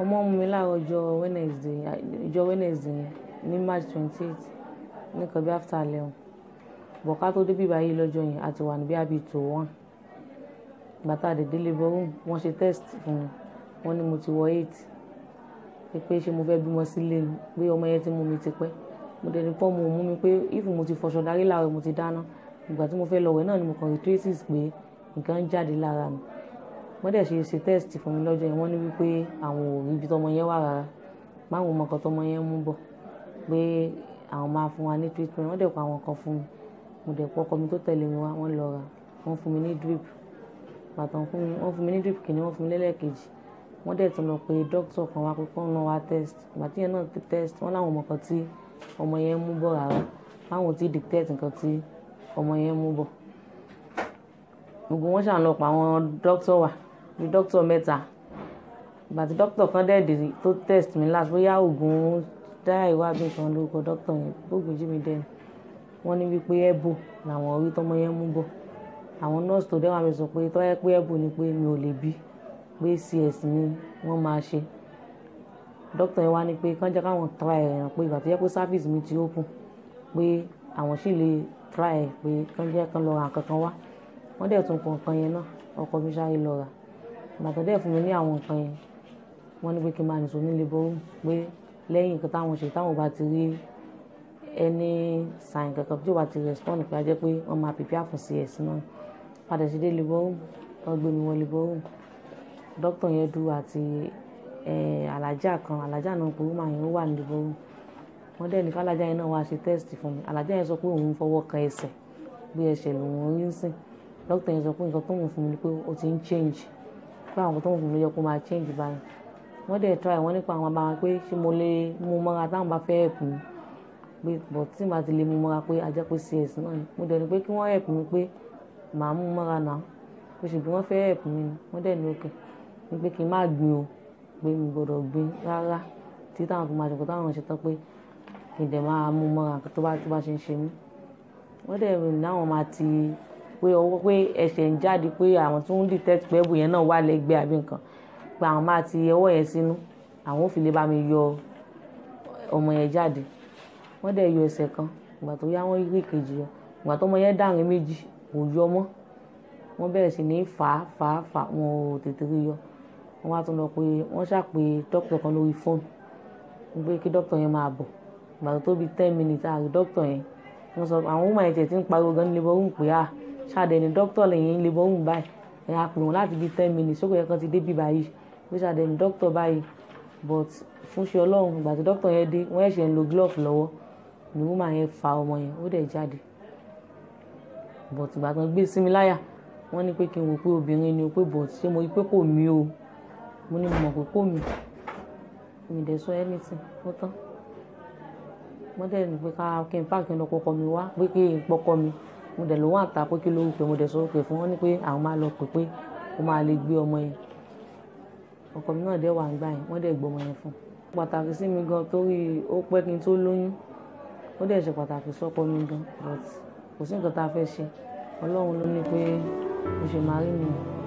ọmọ mú mi láàárọ̀ ọjọ́ wednesday ọjọ́ wednesday ní march twenty eight nìkan bí after eleven. Bọ̀ ká tó dé bíbá yìí lọ́jọ́ yẹn a ti wà níbí àbí tó one. Bàtà àdèdè labour room wọ́n ṣe test fún mi. Wọ́n ní mo ti wọ eight. Pé ṣé mo fẹ́ bímọ sílé? Ni pé ọmọ yẹn ti mú mi ti pẹ́ mo dẹ̀ ní pọ́ mo mú mi pé if mo ti fọṣọ darí láàárọ̀ mo ti dáná. Ìgbà tí mo fẹ́ lọ wẹ̀ náà ni mo kàn rí pé nǹkan ń jáde lára mi wọ́n dẹ̀ ṣe ṣe test fún mi lọ́jọ́ yẹn. Wọ́n ní wípé àwọn ò rí ibi tọmọ yẹn wà rárá. Máwọn ọmọ kan tọmọ yẹn mú bọ̀ pé àwọn máa fún wa ní treatment. Wọ́n dẹ̀ kọ àwọn kan fún mi. Mo dẹ̀ pọ́ ọkọ mi tó tẹ̀lé mi wá. Wọ́n lọ ra wọ́n fún mi ní drip. Bàtàn fún mi wọ́n fún mi ní drip kìíní wọ́n fún mi lẹ́lẹ́kejì wọ́n dẹ̀ tún lọ pé dókítà kan wá pé kọ́ náà wá test. Ìgbà tí yẹn náà ti test wọ́n láwọn ọmọ kan tí ọmọ yẹn mú bọ̀ rárá. Láwọn tí dictate nǹkan tí ọmọ yẹn mú bọ̀. Gbogbo wọn ṣàn lọ pa àwọn dókítà wà bí dókítà mẹ́ta. Ìgbà tí dókítà kan dẹ̀ dé tó test mi last bóyá oògùn dáhà ìwádìí kan lórúkọ dókítà yẹn gbóògùn jí mi dẹ́nu wọ́n ní wípé ẹ̀bù làwọn orí tọmọ yẹn mú bọ̀. Àwọn nọ́ọ̀sì tó dẹ́wà mi sọ pé tọ́ ẹ pé ẹ̀bù ni pé mi ò lè bí pé cs ni wọ́n máa ṣe. Dókítà yẹn wá ní pé kán káwọn try ẹ̀ pé ìgbà tó yẹ pé service mi ti open pé àwọn sì lè try ẹ̀ pé kán jẹ́ kán lọ ra nǹkan kan wá. Wọ́n dẹ̀ tún kan yẹn náà ọkọ mi sáré lọ bàtà dẹ̀ fún mi ní àwọn nǹkan yẹn. Wọ́n ní pé kí n máa nìṣó nílé bọ́ọ̀rù pé lẹ́yìn nǹkan táwọn ṣe táwọn bá ti rí ẹni sign kankan tí ó bá ti respond pé a jẹ́ pé wọ́n máa prepare fún cs náà. Padà sí dé labour wọ́n gbé mi wọ labour dókítà yẹn dúró àti alájà kan. Alájà náà pé ó wà ní labour wọ́n dẹ̀ ní kálájà yẹn náà wá ṣe test fún mi. Alájà yẹn sọ pé òun fọwọ́ kan ẹsẹ̀ bí ẹsẹ̀ lòun ń sìn. Dókítà yẹn sọ pé nǹkan tó ń fún mi ni pé ó ti ń change pé àwọn tó ń fún mi yẹ kó máa change báyìí. Wọ́n dẹ̀ try wọ́n nípa àwọn abáwọn pé ṣé mo lè mú mọ́ra táwọn bá fẹ́ help mi? Pé but tí màá ti lè mú mọ́ra pé ajẹ́ pé cs náà ni. Mo dẹ̀ ní pé kí wọ́n help mi pé màá mú mọ́ra náà. Pé ṣùgbọ́n wọ́n fẹ́ help mi ni. Wọ́n dẹ̀ ní òkè ní pé kí n má gbin o pé mi gbọ́dọ̀ gbin rárá. Tí táwọn tó máa ṣe kó táwọn ṣe tán pé kí n dẹ̀ máa mú mọ́ra tó bá ti pé ọwọ́ pé ẹ̀ṣẹ̀ ń jáde pé àwọn tó ń detect pé ẹ̀bù yẹn náà wà lẹ́gbẹ̀ẹ́ àbí nǹkan pé àwọn máa ti ọwọ́ yẹn sínú àwọn ò fi lè bá mi yọ ọmọ yẹn jáde. Wọ́n dẹ̀ yọ ẹsẹ̀ kan ìgbà tó yá wọ́n rí ìkejì yọ ìgbà tó ọmọ yẹn dàrin méjì kò yọ mọ́. Wọ́n bẹ̀rẹ̀ sí ní fà á fà á fà á wọn ò tètè rí yọ. Wọ́n wá tún lọ pé wọ́n ṣàpè dókítà kan lórí fóònù pé kí dókítà yẹn máa bọ̀. Ìgbà tó tó bí ten minutes àrí dókítà yẹn. Wọ́n sọ àwọn ọmọ yẹn tẹ̀ tí ń pariwo gan ní labour room pé à ṣáàdẹ̀ ní dókítà lẹ́yìn labour room báyìí. Ẹ̀ pè wọ́n láti bí ten minutes ṣókò yẹn kan ti débi báyìí? Pé ṣáàdẹ̀ ní dókítà báyìí. But fún ṣe ọlọ́run ìgbà tí dókítà yẹn dé wọ́n ẹ̀ṣẹ̀ ń lo glove lọ́wọ́. Ni woman yẹn fa ọmọ yẹn ó dẹ̀ jáde. But ìgbà tán gbé sí mi láyà wọ́n ní pé kí n wò pé obìnrin ni o pé but ṣé mo rí pé kò mí o? Mo ní mọ̀ pé kò mí. Mi dẹ̀ sọ anything ó tán. Wọ́n dẹ̀ ní pé ká kí n pààkì lọ kọ́kọ́ mi wá pé kí n pọ́kọ́ mi mo dẹ̀ lówó àtà pé kí ló rúpẹ́ mo dẹ̀ sọ pé fún wọn ní pé àwọn máa lọ pè pé ó máa lè gbé ọmọ yẹn. Ọkọ mi náà dẹ̀ wà ń gbà yẹn wọ́n dẹ̀ gbọ́ ọmọ yẹn fún. Un pàtàkì sí mi gan torí ó pẹ́ kí n tó lóyún. Ó dẹ̀ ṣe pàtàkì sọ́kọ mi gan but kò sí nǹkan tá a fẹ́ ṣe. Ọlọ́run ló ní pé mo ṣe máa rí nìyẹn.